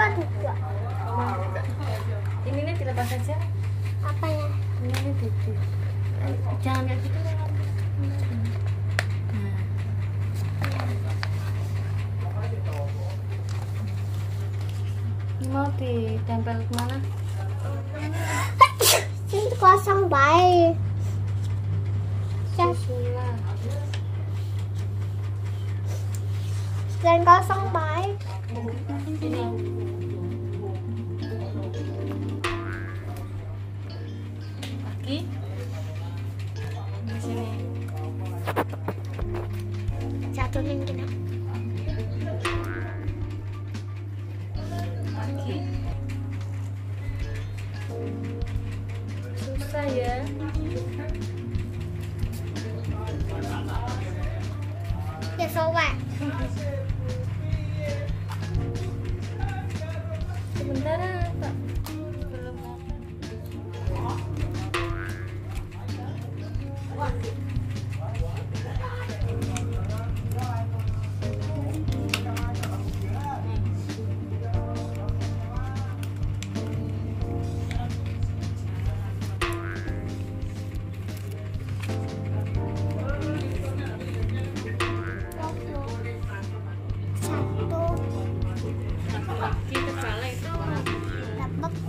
pada buka. Ini nih dilepas saja. Apa ya? Ini eh, Jangan kayak gitu. Nah. Mau ditempel ke mana? Ini kosong baik. Dan kosong baik. Ini. Lagi. Di sini. Minggu. Lagi. Susah ya. Ya sobat. Sebentar